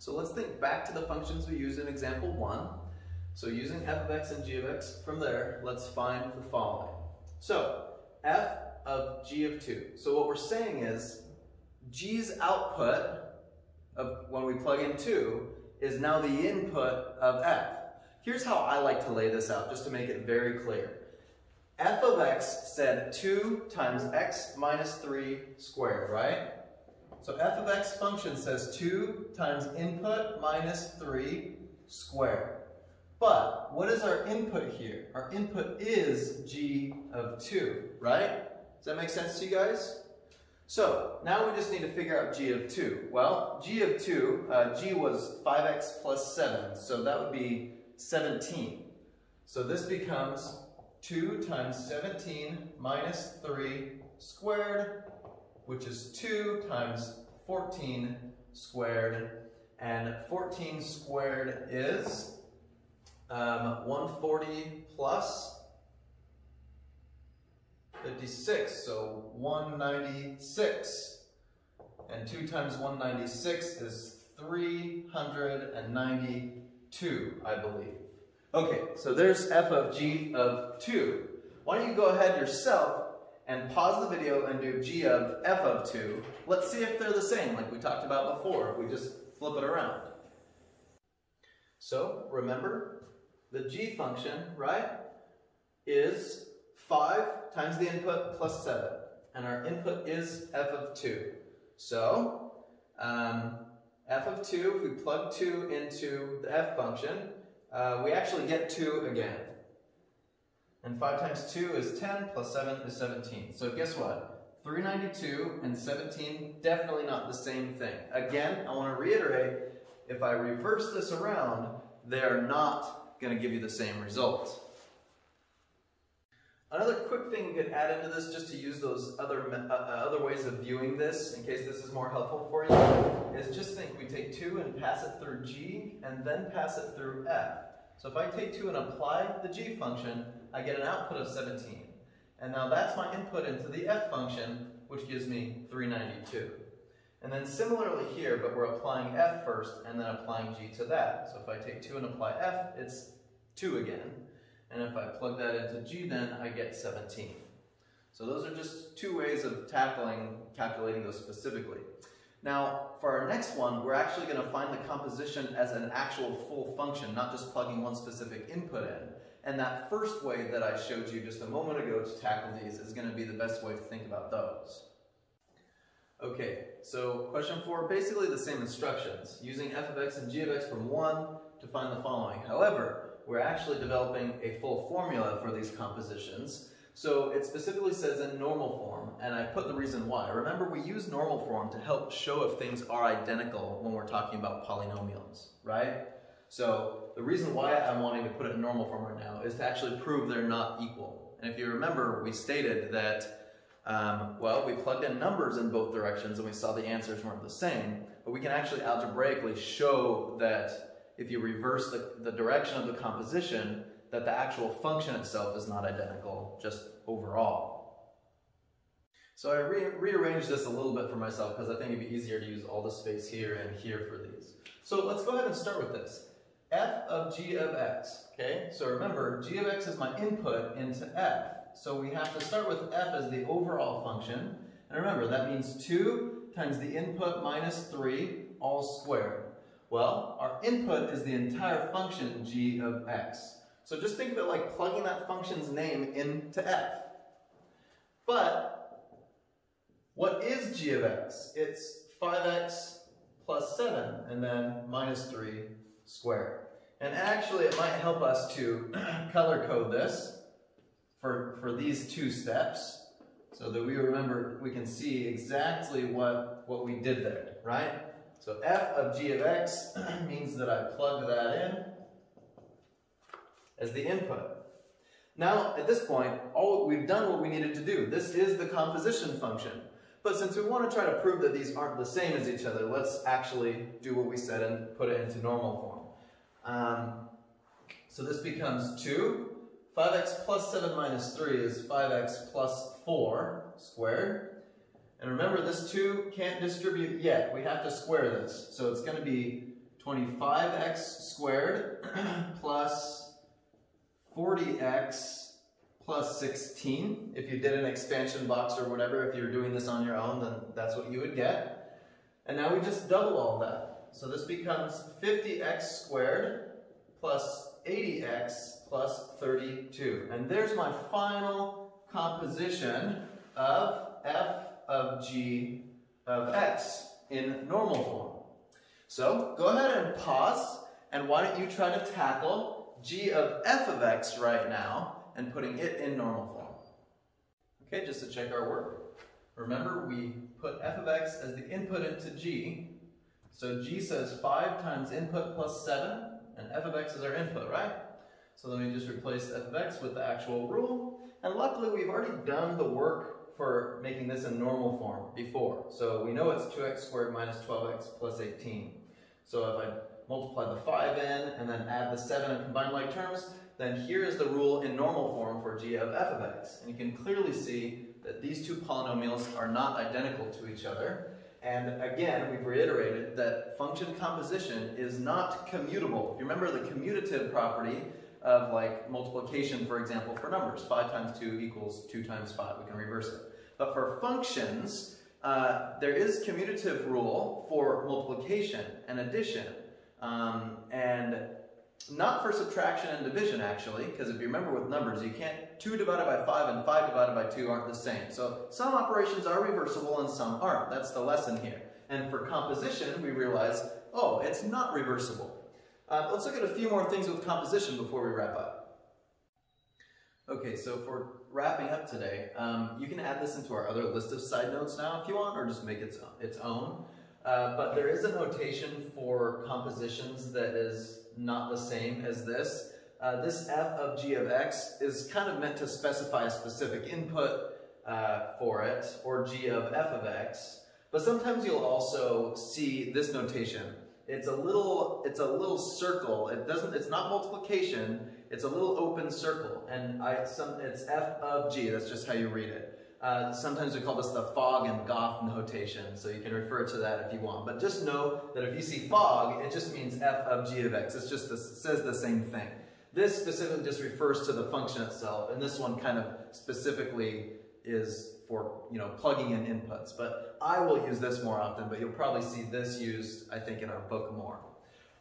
So let's think back to the functions we used in example one. So using f of x and g of x from there, let's find the following. So f of g of 2. So what we're saying is g's output of when we plug in 2 is now the input of f. Here's how I like to lay this out, just to make it very clear. f of x said 2 times x minus 3 squared, right? So f of x function says 2 times input minus 3 squared. But what is our input here? Our input is g of 2, right? Does that make sense to you guys? So now we just need to figure out g of 2. Well, g of 2, uh, g was 5x plus 7, so that would be 17. So this becomes 2 times 17 minus 3 squared which is 2 times 14 squared. And 14 squared is um, 140 plus 56, so 196. And 2 times 196 is 392, I believe. Okay, so there's f of g of 2. Why don't you go ahead yourself and pause the video and do g of f of 2. Let's see if they're the same like we talked about before, if we just flip it around. So remember, the g function, right, is 5 times the input plus 7. And our input is f of 2. So, um, f of 2, if we plug 2 into the f function, uh, we actually get 2 again. And 5 times 2 is 10, plus 7 is 17. So guess what? 392 and 17, definitely not the same thing. Again, I want to reiterate, if I reverse this around, they're not going to give you the same result. Another quick thing you could add into this, just to use those other, uh, uh, other ways of viewing this, in case this is more helpful for you, is just think we take 2 and pass it through G, and then pass it through F. So if I take 2 and apply the G function, I get an output of 17. And now that's my input into the f function, which gives me 392. And then similarly here, but we're applying f first and then applying g to that. So if I take 2 and apply f, it's 2 again. And if I plug that into g then, I get 17. So those are just two ways of tackling, calculating those specifically. Now, for our next one, we're actually going to find the composition as an actual full function, not just plugging one specific input in. And that first way that I showed you just a moment ago to tackle these is going to be the best way to think about those. Okay, so question four, basically the same instructions, using f of x and g of x from 1 to find the following. However, we're actually developing a full formula for these compositions. So it specifically says in normal form, and I put the reason why. Remember, we use normal form to help show if things are identical when we're talking about polynomials, right? So the reason why I'm wanting to put it in normal form right now is to actually prove they're not equal. And if you remember, we stated that, um, well, we plugged in numbers in both directions and we saw the answers weren't the same, but we can actually algebraically show that if you reverse the, the direction of the composition, that the actual function itself is not identical, just overall. So I re rearranged this a little bit for myself because I think it'd be easier to use all the space here and here for these. So let's go ahead and start with this f of g of x, okay? So remember, g of x is my input into f. So we have to start with f as the overall function. And remember, that means 2 times the input minus 3 all squared. Well, our input is the entire function g of x. So just think of it like plugging that function's name into f. But what is g of x? It's 5x plus 7 and then minus 3 squared. And actually, it might help us to color code this for, for these two steps so that we remember, we can see exactly what, what we did there, right? So f of g of x means that I plug that in as the input. Now, at this point, all we've done what we needed to do. This is the composition function. But since we want to try to prove that these aren't the same as each other, let's actually do what we said and put it into normal form. Um, so this becomes 2. 5x plus 7 minus 3 is 5x plus 4 squared. And remember, this 2 can't distribute yet. We have to square this. So it's going to be 25x squared plus 40x plus 16. If you did an expansion box or whatever, if you're doing this on your own, then that's what you would get. And now we just double all that. So this becomes 50x squared plus 80x plus 32. And there's my final composition of f of g of x in normal form. So go ahead and pause, and why don't you try to tackle g of f of x right now and putting it in normal form. Okay, just to check our work. Remember, we put f of x as the input into g. So g says 5 times input plus 7, and f of x is our input, right? So let me just replace f of x with the actual rule. And luckily, we've already done the work for making this in normal form before. So we know it's 2x squared minus 12x plus 18. So if I multiply the 5 in and then add the 7 and combine like terms, then here is the rule in normal form for g of f of x. And you can clearly see that these two polynomials are not identical to each other. And again, we've reiterated that function composition is not commutable. If you remember the commutative property of like multiplication, for example, for numbers, 5 times 2 equals 2 times 5, we can reverse it. But for functions, uh, there is commutative rule for multiplication and addition. Um, and not for subtraction and division, actually, because if you remember with numbers, you can't, 2 divided by 5 and 5 divided by 2 aren't the same. So some operations are reversible and some aren't. That's the lesson here. And for composition, we realize, oh, it's not reversible. Uh, let's look at a few more things with composition before we wrap up. Okay, so for wrapping up today, um, you can add this into our other list of side notes now if you want, or just make its, its own. Uh, but there is a notation for compositions that is not the same as this. Uh, this f of g of x is kind of meant to specify a specific input uh, for it, or g of f of x. But sometimes you'll also see this notation. It's a little, it's a little circle. It doesn't, it's not multiplication. It's a little open circle, and I, some, it's f of g. That's just how you read it. Uh, sometimes we call this the fog and Goff notation, so you can refer to that if you want. But just know that if you see fog, it just means f of g of x. It's just says the same thing. This specifically just refers to the function itself, and this one kind of specifically is for you know plugging in inputs. But I will use this more often, but you'll probably see this used, I think, in our book more.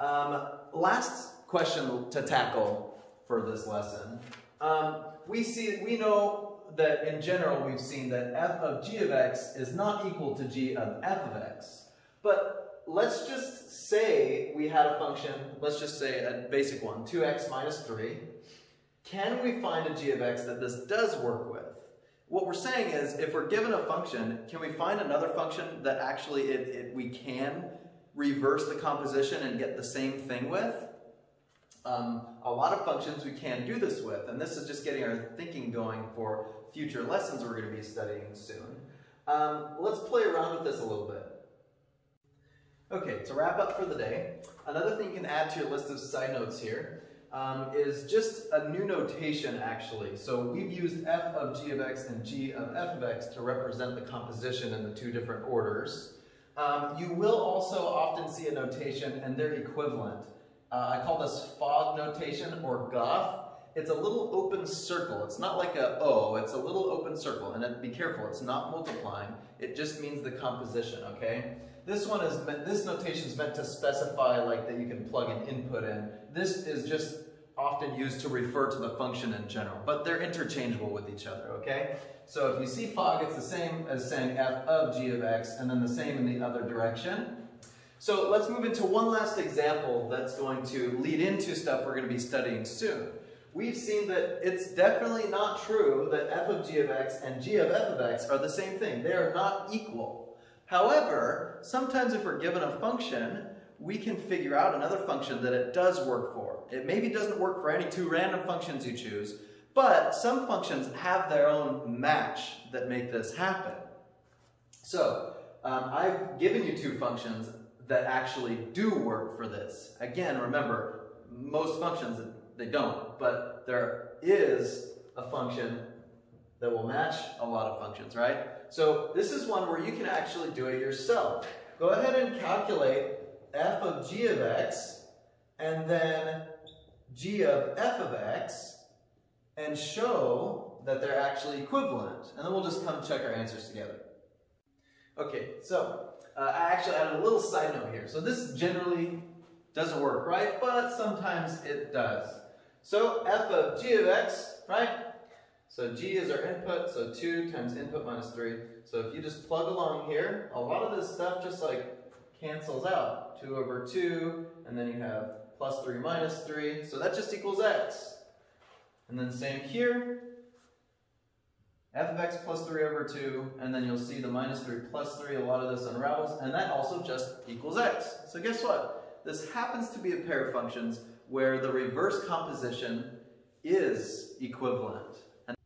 Um, last question to tackle for this lesson. Um, we see, we know that in general we've seen that f of g of x is not equal to g of f of x. But let's just say we had a function, let's just say a basic one, 2x minus 3. Can we find a g of x that this does work with? What we're saying is, if we're given a function, can we find another function that actually it, it, we can reverse the composition and get the same thing with? Um, a lot of functions we can do this with, and this is just getting our thinking going for future lessons we're going to be studying soon. Um, let's play around with this a little bit. Okay, to wrap up for the day, another thing you can add to your list of side notes here um, is just a new notation actually. So we've used f of g of x and g of f of x to represent the composition in the two different orders. Um, you will also often see a notation and they're equivalent. Uh, I call this fog notation or goth. It's a little open circle. It's not like a O, it's a little open circle. And be careful, it's not multiplying. It just means the composition, okay? This one is, meant, this notation is meant to specify like that you can plug an input in. This is just often used to refer to the function in general, but they're interchangeable with each other, okay? So if you see fog, it's the same as saying f of g of x, and then the same in the other direction. So let's move into one last example that's going to lead into stuff we're going to be studying soon. We've seen that it's definitely not true that f of g of x and g of f of x are the same thing. They are not equal. However, sometimes if we're given a function, we can figure out another function that it does work for. It maybe doesn't work for any two random functions you choose, but some functions have their own match that make this happen. So, um, I've given you two functions that actually do work for this. Again, remember, most functions, they don't, but there is a function that will match a lot of functions, right? So this is one where you can actually do it yourself. Go ahead and calculate f of g of x and then g of f of x and show that they're actually equivalent. And then we'll just come check our answers together. Okay, so uh, I actually added a little side note here. So this generally doesn't work, right? But sometimes it does. So f of g of x, right? So g is our input, so 2 times input minus 3. So if you just plug along here, a lot of this stuff just like cancels out. 2 over 2, and then you have plus 3 minus 3, so that just equals x. And then same here, f of x plus 3 over 2, and then you'll see the minus 3 plus 3, a lot of this unravels, and that also just equals x. So guess what? This happens to be a pair of functions where the reverse composition is equivalent. And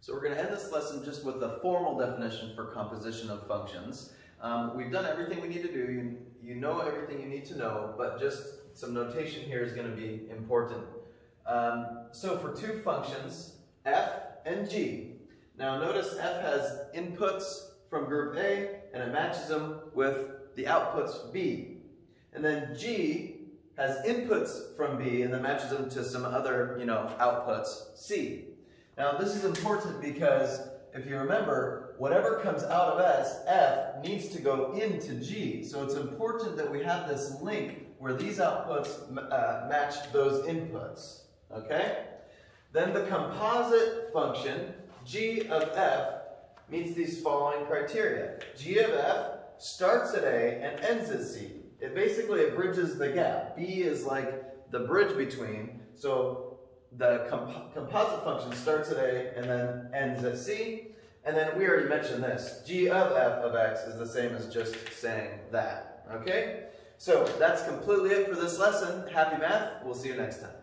so we're going to end this lesson just with the formal definition for composition of functions. Um, we've done everything we need to do. You, you know everything you need to know, but just some notation here is going to be important. Um, so for two functions, f and g. Now notice f has inputs from group A, and it matches them with the outputs B. And then g has inputs from B, and then matches them to some other, you know, outputs, C. Now this is important because if you remember, whatever comes out of S, F, needs to go into G. So it's important that we have this link where these outputs uh, match those inputs. Okay? Then the composite function, G of F, meets these following criteria. G of F starts at A and ends at C. It basically it bridges the gap. B is like the bridge between. So the comp composite function starts at A and then ends at C. And then we already mentioned this. G of f of x is the same as just saying that. Okay? So that's completely it for this lesson. Happy math. We'll see you next time.